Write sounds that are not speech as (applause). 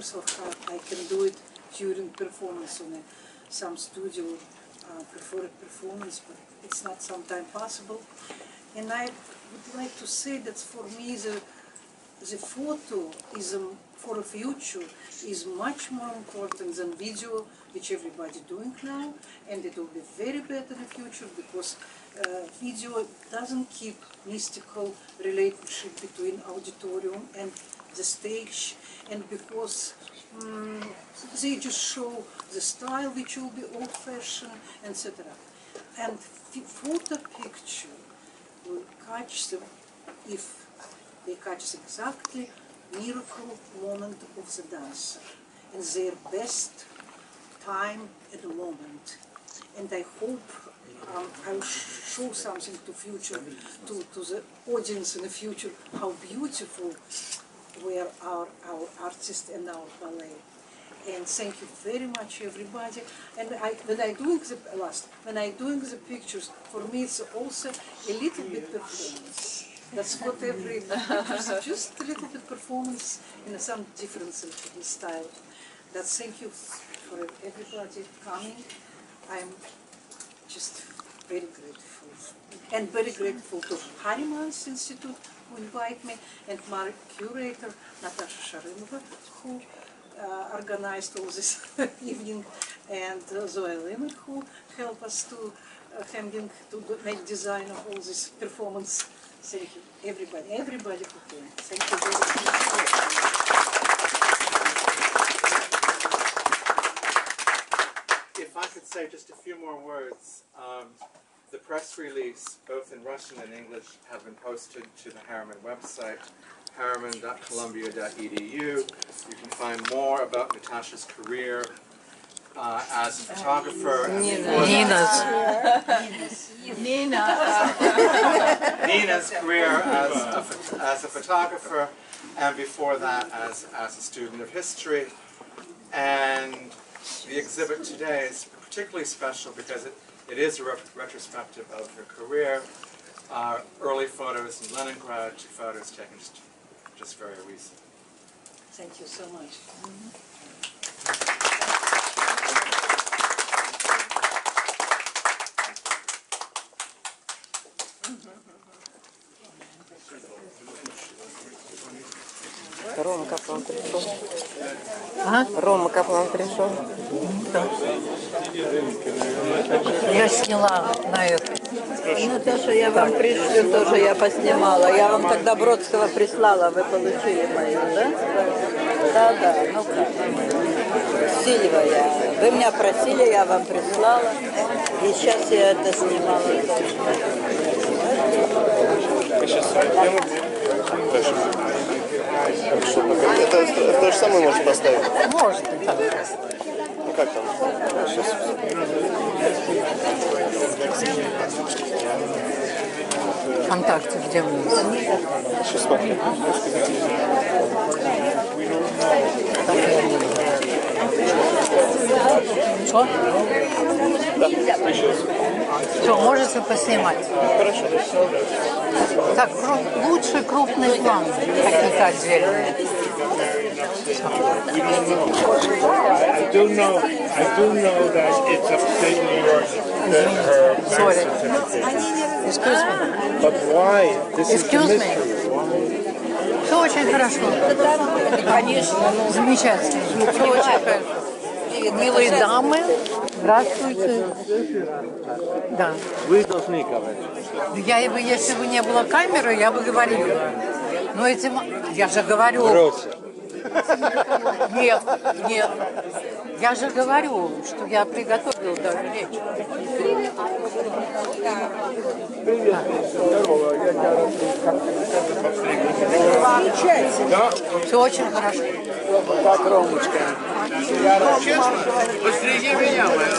of how I can do it during performance on a, some studio uh, preferred performance, but it's not sometimes possible. And I would like to say that for me the the photo is um, for the future is much more important than video, which everybody doing now, and it will be very bad in the future because uh, video doesn't keep mystical relationship between auditorium and the stage, and because um, they just show the style which will be old-fashioned, etc. And photo picture will catch them if they catch exactly miracle moment of the dancer and their best time at the moment. And I hope um, I'll show something to future, to, to the audience in the future, how beautiful were our, our artists and our ballet. And thank you very much, everybody. And I, when I doing the last, when I doing the pictures, for me it's also a little bit performance. That's what every (laughs) pictures, just a little bit performance in some difference in the style. That's thank you for everybody coming. I'm just very grateful. And very grateful to Harriman's Institute who invite me and my curator Natasha Sharymova who uh, organized all this (laughs) evening and uh, Zoe Lemon who helped us to uh, handling to make design of all this performance. Thank you, everybody, everybody who came. Thank you very much. If I could say just a few more words, um, the press release, both in Russian and English, have been posted to the Harriman website, harriman.columbia.edu. You can find more about Natasha's career uh, as a photographer. and before that- (laughs) Nina's career as a, as a photographer, and before that as, as a student of history. And the exhibit today is particularly special because it, it is a rep- retrospective of her career. Uh, early photos in Leningrad, to photos taken just, just very recent. Thank you so much. Рома Каплан пришел. Рома Каплан пришел. Я сняла на это. Наташа, я вам пришлю тоже, я поснимала. Я вам тогда Бродского прислала, вы получили мою, да? Да, да, ну как. Сильва я. Вы меня просили, я вам прислала. И сейчас я это снимала. Это, это то же самое можно поставить. Ну как там? Сейчас. Контакты где мы? Сейчас. Что? Да, Все, можете поснимать. Хорошо. Так, круп, лучший крупный план, какие-то отдельные. I do know, I do know that it's upstate New York, that her certificate. Excuse me. But why? This is Excuse me. mystery. Все очень хорошо. Конечно, Замечательно. Все очень хорошо. Милые дамы, здравствуйте. Да. Вы должны говорить. Я бы, если бы не было камеры, я бы говорила. Но этим, я же говорю, Бросьте. Нет, нет. Я же говорю, что я приготовила даже речь. Все очень хорошо. Честно, посреди меня, моя